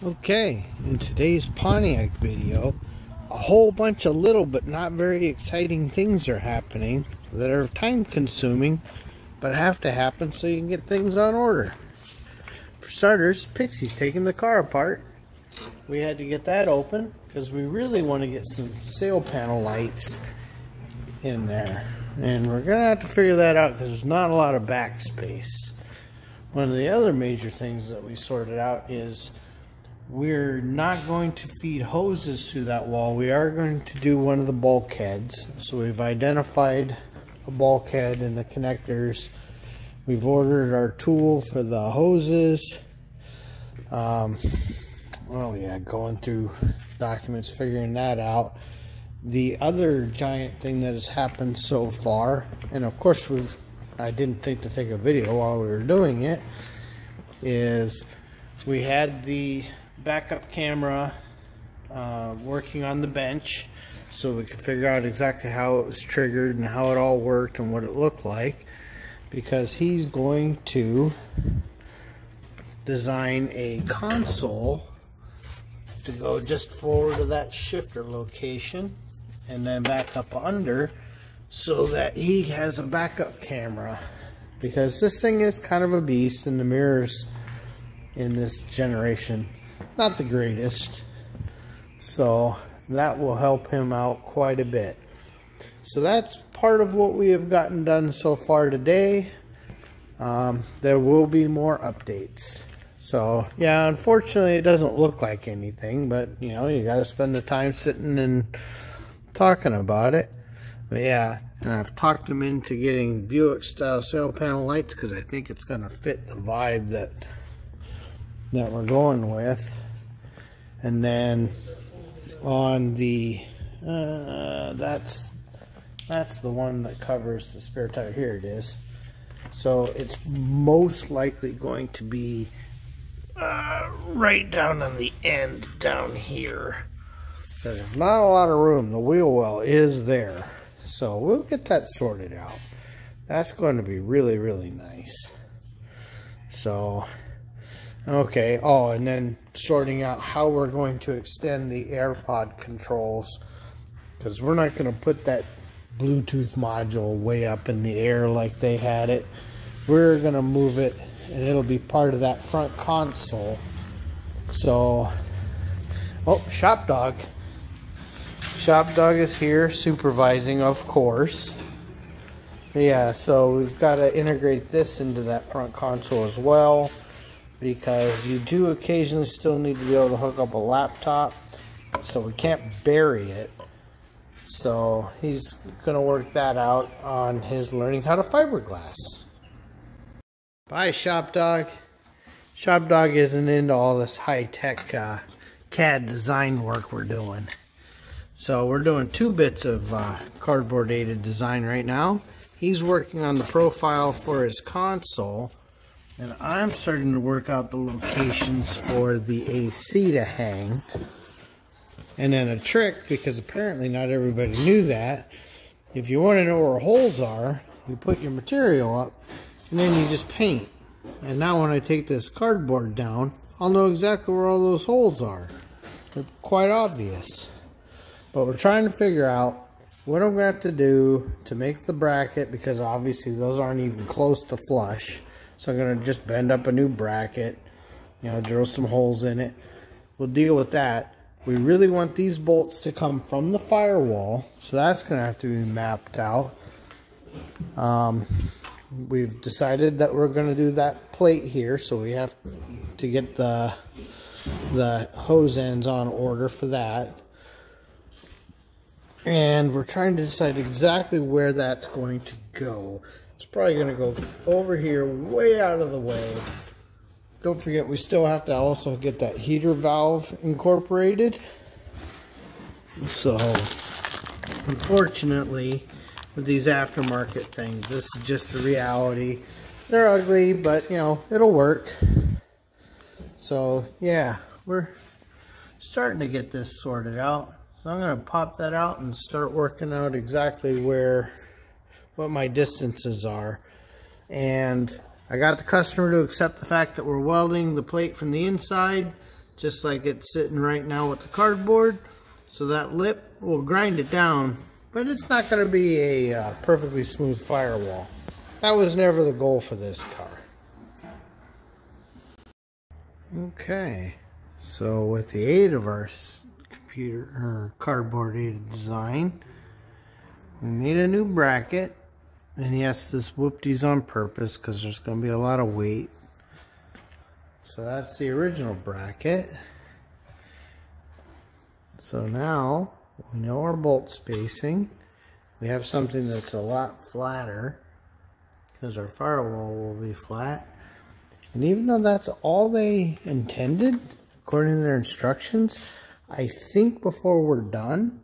Okay, in today's Pontiac video, a whole bunch of little but not very exciting things are happening that are time consuming but have to happen so you can get things on order. For starters, Pixie's taking the car apart. We had to get that open because we really want to get some sail panel lights in there. And we're going to have to figure that out because there's not a lot of backspace. One of the other major things that we sorted out is we're not going to feed hoses through that wall. We are going to do one of the bulkheads. So we've identified a bulkhead and the connectors. We've ordered our tool for the hoses. Um, oh yeah, going through documents, figuring that out. The other giant thing that has happened so far, and of course we've, I didn't think to take a video while we were doing it, is we had the backup camera uh, working on the bench so we could figure out exactly how it was triggered and how it all worked and what it looked like because he's going to design a console to go just forward of that shifter location and then back up under so that he has a backup camera because this thing is kind of a beast and the mirrors in this generation not the greatest. So that will help him out quite a bit. So that's part of what we have gotten done so far today. Um, there will be more updates. So yeah, unfortunately it doesn't look like anything, but you know, you gotta spend the time sitting and talking about it. But yeah, and I've talked him into getting Buick style sail panel lights because I think it's gonna fit the vibe that that we're going with. And then on the uh, that's that's the one that covers the spare tire. Here it is. So it's most likely going to be uh, right down on the end down here. There's not a lot of room. The wheel well is there. So we'll get that sorted out. That's going to be really really nice. So Okay, oh, and then sorting out how we're going to extend the AirPod controls because we're not going to put that Bluetooth module way up in the air like they had it. We're going to move it and it'll be part of that front console. So, oh, Shop Dog. Shop Dog is here supervising, of course. Yeah, so we've got to integrate this into that front console as well because you do occasionally still need to be able to hook up a laptop so we can't bury it. So he's gonna work that out on his learning how to fiberglass. Bye shop dog shop dog isn't into all this high-tech uh, CAD design work we're doing. So we're doing two bits of uh, cardboard aided design right now. He's working on the profile for his console and I'm starting to work out the locations for the AC to hang. And then a trick, because apparently not everybody knew that, if you want to know where holes are, you put your material up, and then you just paint. And now when I take this cardboard down, I'll know exactly where all those holes are. They're quite obvious. But we're trying to figure out what I'm going to have to do to make the bracket, because obviously those aren't even close to flush. So I'm going to just bend up a new bracket, you know, drill some holes in it. We'll deal with that. We really want these bolts to come from the firewall, so that's going to have to be mapped out. Um, we've decided that we're going to do that plate here, so we have to get the the hose ends on order for that. And we're trying to decide exactly where that's going to go. It's probably going to go over here, way out of the way. Don't forget, we still have to also get that heater valve incorporated. So, unfortunately, with these aftermarket things, this is just the reality. They're ugly, but, you know, it'll work. So, yeah, we're starting to get this sorted out. So I'm going to pop that out and start working out exactly where what my distances are. And I got the customer to accept the fact that we're welding the plate from the inside just like it's sitting right now with the cardboard. So that lip will grind it down, but it's not going to be a uh, perfectly smooth firewall. That was never the goal for this car. Okay, so with the aid of our computer or cardboard aided design, we made a new bracket. And yes, this whooped these on purpose because there's going to be a lot of weight. So that's the original bracket. So now we know our bolt spacing. We have something that's a lot flatter because our firewall will be flat. And even though that's all they intended, according to their instructions, I think before we're done,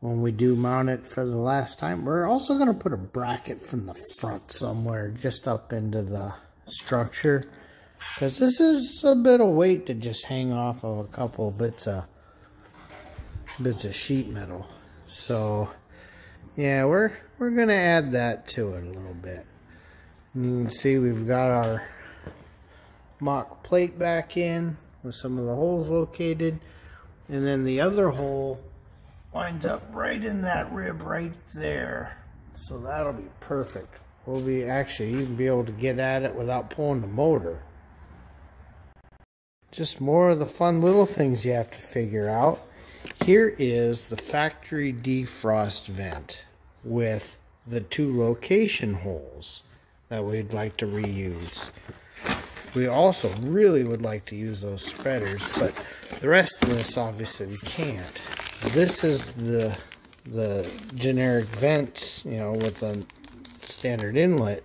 when we do mount it for the last time, we're also going to put a bracket from the front somewhere just up into the structure. Because this is a bit of weight to just hang off of a couple bits of bits of sheet metal. So yeah, we're we're gonna add that to it a little bit. And you can see we've got our mock plate back in with some of the holes located. And then the other hole winds up right in that rib right there. So that'll be perfect. We'll be actually even be able to get at it without pulling the motor. Just more of the fun little things you have to figure out. Here is the factory defrost vent with the two location holes that we'd like to reuse. We also really would like to use those spreaders, but the rest of this obviously we can't. This is the the generic vents, you know, with a standard inlet.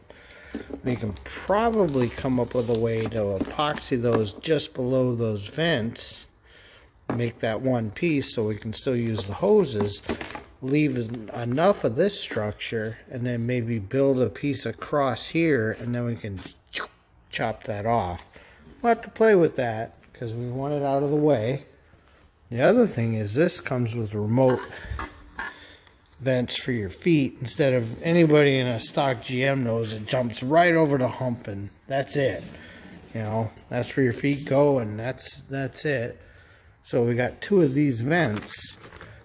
We can probably come up with a way to epoxy those just below those vents, make that one piece so we can still use the hoses, leave enough of this structure, and then maybe build a piece across here, and then we can chop that off. We'll have to play with that because we want it out of the way. The other thing is this comes with remote vents for your feet instead of anybody in a stock GM knows it jumps right over the hump and that's it. You know, that's where your feet go and that's that's it. So we got two of these vents.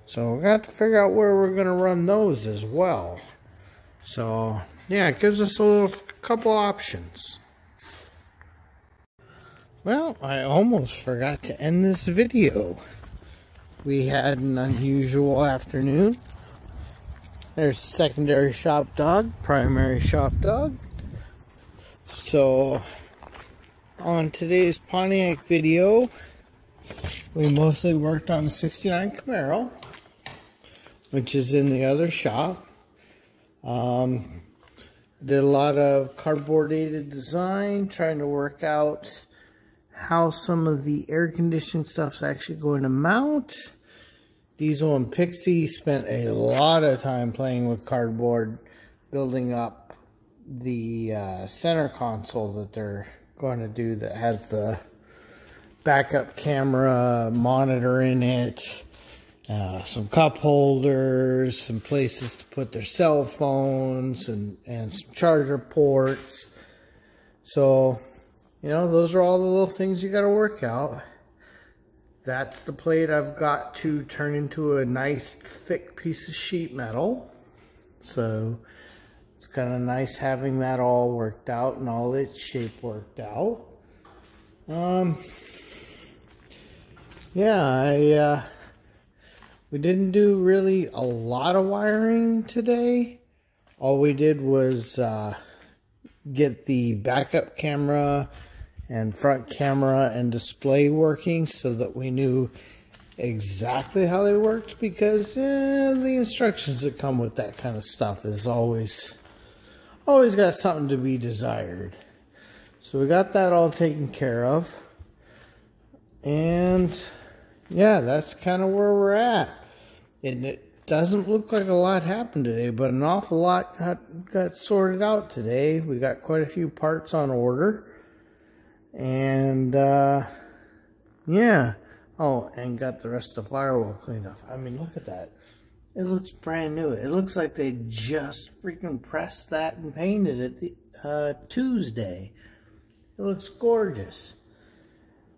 So we got to figure out where we're going to run those as well. So yeah, it gives us a little couple options. Well, I almost forgot to end this video. We had an unusual afternoon. There's secondary shop dog, primary shop dog. So, on today's Pontiac video, we mostly worked on the 69 Camaro, which is in the other shop. Um, did a lot of cardboard aided design, trying to work out how some of the air conditioning stuff's actually going to mount. Diesel and Pixie spent a lot of time playing with cardboard, building up the uh, center console that they're going to do that has the backup camera monitor in it, uh, some cup holders, some places to put their cell phones, and, and some charger ports. So you know, those are all the little things you got to work out. That's the plate I've got to turn into a nice thick piece of sheet metal. So it's kind of nice having that all worked out and all its shape worked out. Um, yeah, I, uh, we didn't do really a lot of wiring today. All we did was, uh, get the backup camera and front camera and display working so that we knew exactly how they worked because eh, the instructions that come with that kind of stuff is always always got something to be desired. So we got that all taken care of. And yeah, that's kind of where we're at. And it doesn't look like a lot happened today, but an awful lot got, got sorted out today. We got quite a few parts on order. And, uh, yeah. Oh, and got the rest of the firewall cleaned up. I mean, look at that. It looks brand new. It looks like they just freaking pressed that and painted it the, uh, Tuesday. It looks gorgeous.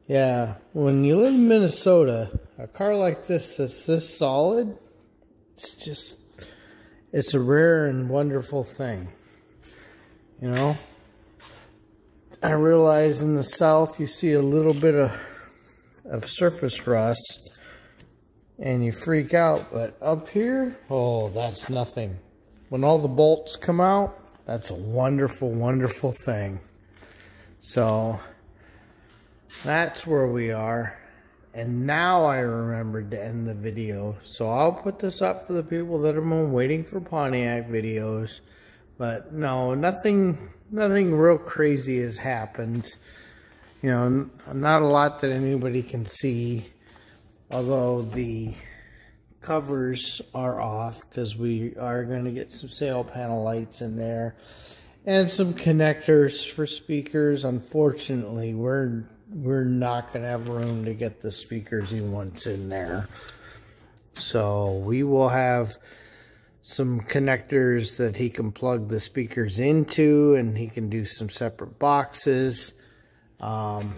Yeah, when you live in Minnesota, a car like this that's this solid, it's just, it's a rare and wonderful thing. You know? I realize in the south you see a little bit of, of surface rust and you freak out, but up here, oh, that's nothing. When all the bolts come out, that's a wonderful, wonderful thing. So, that's where we are. And now I remembered to end the video. So I'll put this up for the people that have been waiting for Pontiac videos. But no, nothing, nothing real crazy has happened. You know, not a lot that anybody can see. Although the covers are off because we are going to get some sail panel lights in there and some connectors for speakers. Unfortunately, we're we're not going to have room to get the speakers even once in there. So we will have some connectors that he can plug the speakers into and he can do some separate boxes. Um,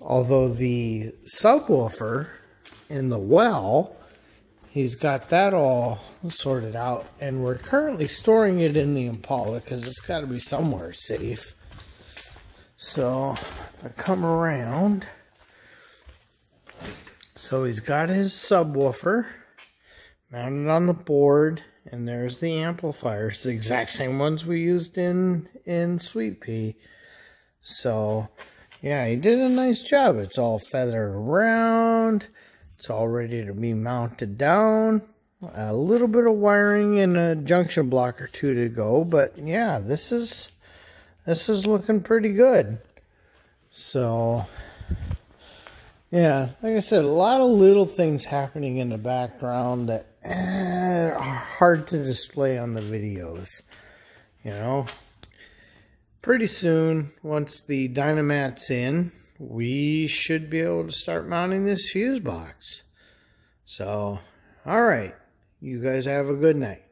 although the subwoofer in the well, he's got that all sorted out and we're currently storing it in the Impala because it's got to be somewhere safe. So if I come around, so he's got his subwoofer mounted on the board, and there's the amplifiers, the exact same ones we used in in Sweet Pea. So yeah, he did a nice job. It's all feathered around. It's all ready to be mounted down. A little bit of wiring and a junction block or two to go, but yeah, this is this is looking pretty good. So, yeah, like I said, a lot of little things happening in the background that eh, are hard to display on the videos. You know, pretty soon, once the Dynamat's in, we should be able to start mounting this fuse box. So, all right, you guys have a good night.